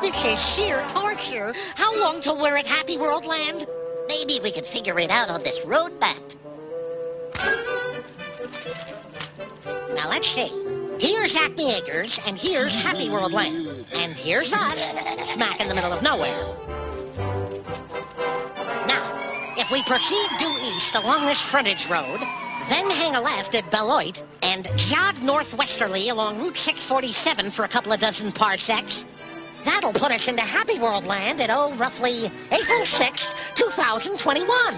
This is sheer torture. How long till we're at Happy World Land? Maybe we could figure it out on this road map. Now let's see. Here's Acme Acres, and here's Happy World Land. And here's us, smack in the middle of nowhere. Now, if we proceed due east along this frontage road, then hang a left at Beloit, and jog northwesterly along Route 647 for a couple of dozen parsecs, that'll put us into Happy World Land at, oh, roughly April 6th, 2021.